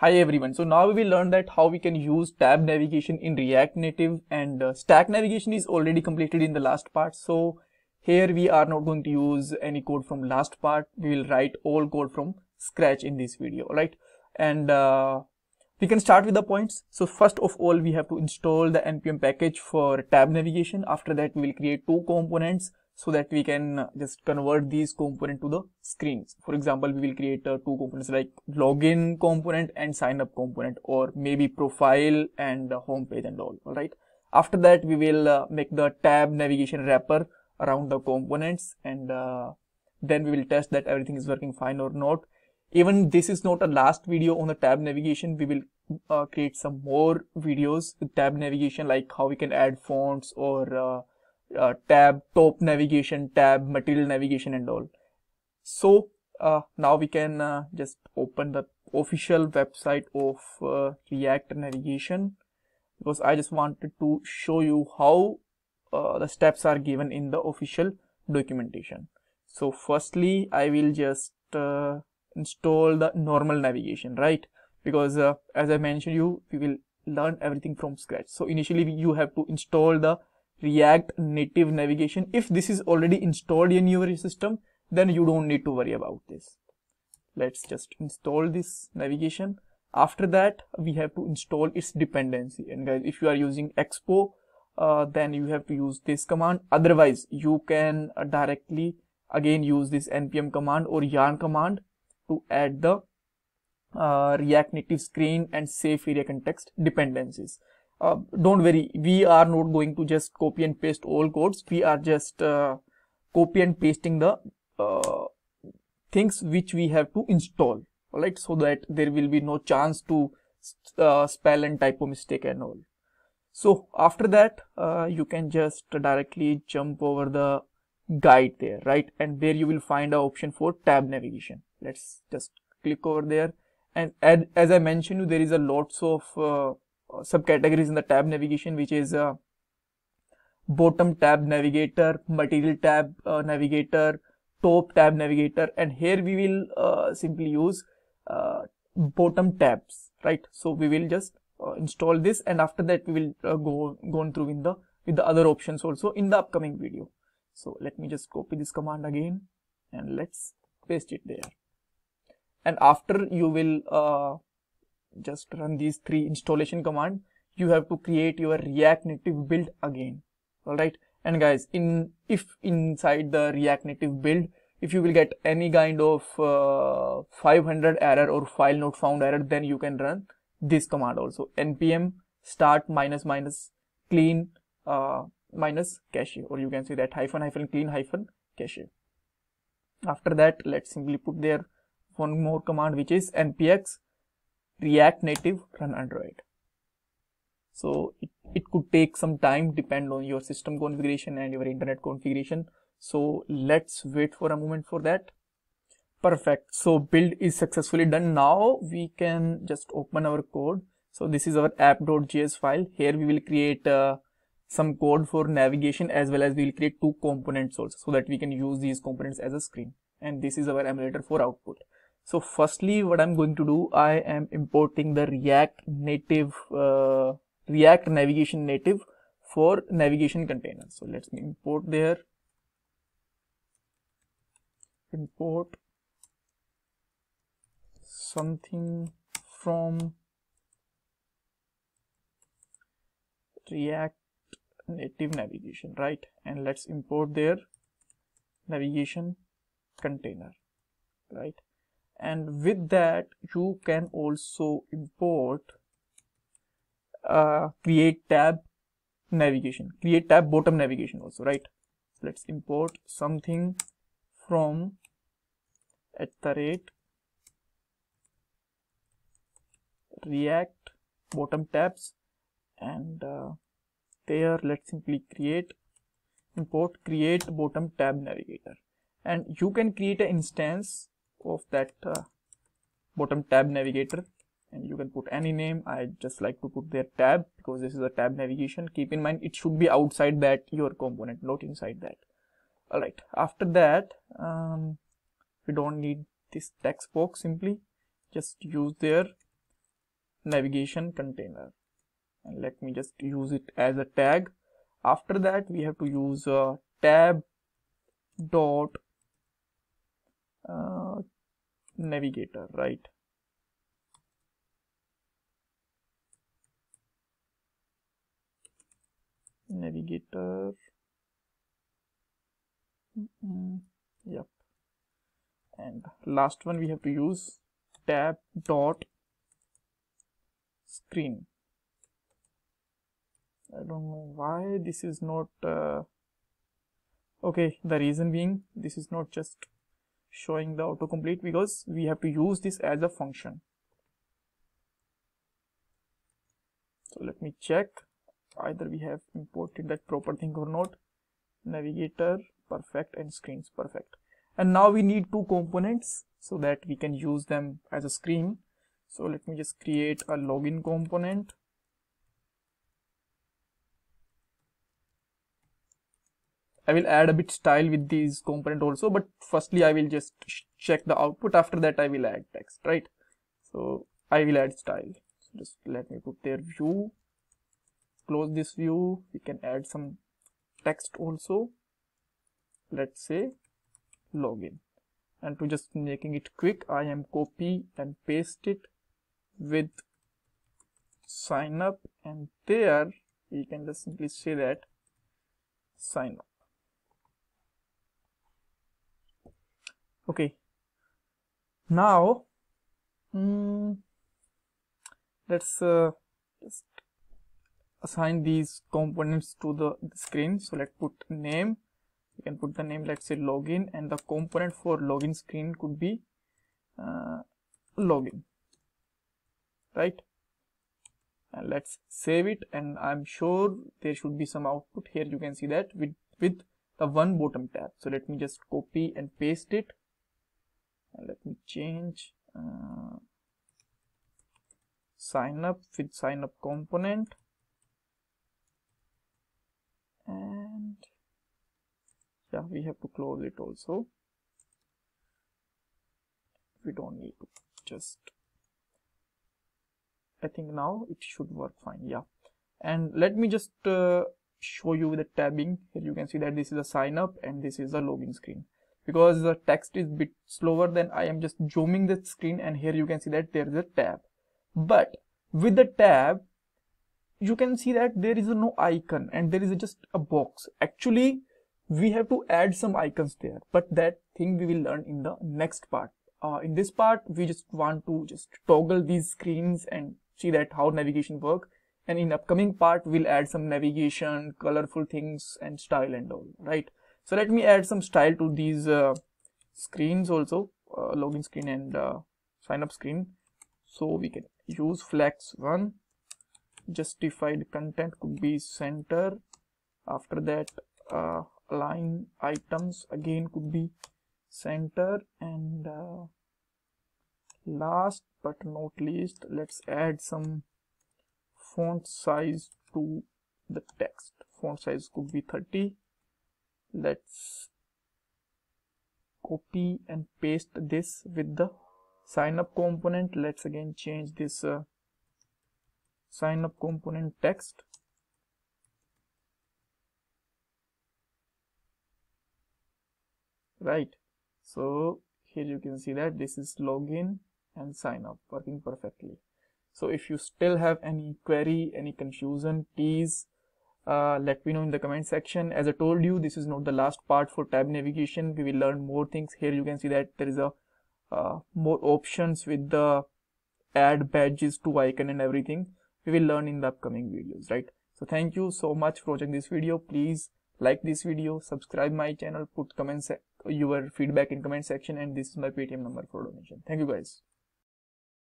Hi everyone. So now we will learn that how we can use tab navigation in React Native and uh, stack navigation is already completed in the last part. So here we are not going to use any code from last part. We will write all code from scratch in this video, right? And uh, we can start with the points. So first of all, we have to install the npm package for tab navigation. After that, we will create two components so that we can just convert these component to the screens. For example, we will create uh, two components like login component and sign up component or maybe profile and uh, home page and all, all right. After that, we will uh, make the tab navigation wrapper around the components and uh, then we will test that everything is working fine or not. Even this is not a last video on the tab navigation. We will uh, create some more videos with tab navigation like how we can add fonts or uh, tab top navigation tab material navigation and all. So uh, now we can uh, just open the official website of uh, react navigation because i just wanted to show you how uh, the steps are given in the official documentation. So firstly i will just uh, install the normal navigation right? Because as i mentioned you we will learn everything from scratch. So initially you have to install the React native navigation. If this is already installed in your system, then you don't need to worry about this. Let's just install this navigation. After that, we have to install its dependency. And guys, if you are using Expo, uh, then you have to use this command. Otherwise, you can uh, directly again use this npm command or yarn command to add the uh, React Native screen and safe area context dependencies uh, don't worry. We are not going to just copy and paste all codes. We are just uh, copy and pasting the uh, things which we have to install all right? So that there will be no chance to uh, spell and typo mistake and all. So after that uh, you can just directly jump over the guide there right? And there you will find a option for tab navigation. Let's just click over there. And as i mentioned there is a lots of uh, subcategories in the tab navigation which is uh, bottom tab navigator material tab uh, navigator top tab navigator and here we will uh, simply use uh, bottom tabs right? So we will just uh, install this and after that we will uh, go go through in the with the other options also in the upcoming video. So let me just copy this command again and let's paste it there. And after you will just run these three installation command you have to create your react native build again. All right and guys in if inside the react native build if you will get any kind of uh, 500 error or file not found error then you can run this command also. Npm start minus minus clean uh, minus cache or you can say that hyphen hyphen clean hyphen cache. After that let's simply put there one more command which is npx React Native run Android. So it, it could take some time depend on your system configuration and your internet configuration. So let's wait for a moment for that. Perfect. So build is successfully done. Now we can just open our code. So this is our app.js file. Here we will create uh, some code for navigation as well as we will create two components also so that we can use these components as a screen. And this is our emulator for output. So firstly, what I'm going to do, I am importing the React native, uh, React navigation native for navigation container. So let's import there, import something from React native navigation, right? And let's import their navigation container, right? And with that you can also import uh, create tab navigation. Create tab bottom navigation also right? Let's import something from at the rate react bottom tabs and uh, there let's simply create import create bottom tab navigator. And you can create an instance of that uh, bottom tab navigator. And you can put any name. I just like to put their tab because this is a tab navigation. Keep in mind it should be outside that your component not inside that. All right after that um, we don't need this text box simply. Just use their navigation container. And let me just use it as a tag. After that we have to use uh, tab dot uh, navigator right? Navigator. Mm yep. And last one we have to use tab dot screen. I don't know why this is not uh, okay the reason being this is not just showing the autocomplete because we have to use this as a function. So let me check either we have imported that proper thing or not. Navigator perfect and screens perfect. And now we need two components so that we can use them as a screen. So let me just create a login component I will add a bit style with these component also but firstly I will just check the output. After that I will add text right? So I will add style. So just let me put their view. Close this view. We can add some text also. Let's say login. And to just making it quick I am copy and paste it with sign up. And there we can just simply say that sign up okay. Now mm, let's uh, just assign these components to the screen. So let's put name. You can put the name let's say login and the component for login screen could be uh, login. Right? And let's save it and i'm sure there should be some output here. You can see that with with the one bottom tab. So let me just copy and paste it let me change uh, sign up with sign up component. And yeah we have to close it also. We don't need to just I think now it should work fine yeah. And let me just uh, show you the tabbing. Here you can see that this is a sign up and this is a login screen because the text is bit slower than I am just zooming the screen and here you can see that there is a tab. But with the tab you can see that there is no icon and there is just a box. Actually we have to add some icons there but that thing we will learn in the next part. Uh, in this part we just want to just toggle these screens and see that how navigation work. And in upcoming part we'll add some navigation colorful things and style and all right so let me add some style to these uh, screens also uh, login screen and uh, sign up screen. So we can use flex one justified content could be center. After that uh, line items again could be center. And uh, last but not least let's add some font size to the text. Font size could be 30 let's copy and paste this with the sign up component. Let's again change this uh, sign up component text. Right. So here you can see that this is login and sign up working perfectly. So if you still have any query any confusion please uh, let me know in the comment section. As i told you this is not the last part for tab navigation. We will learn more things. Here you can see that there is a uh, more options with the add badges to icon and everything. We will learn in the upcoming videos right? So thank you so much for watching this video. Please like this video subscribe my channel put comments your feedback in comment section and this is my paytm number for donation. Thank you guys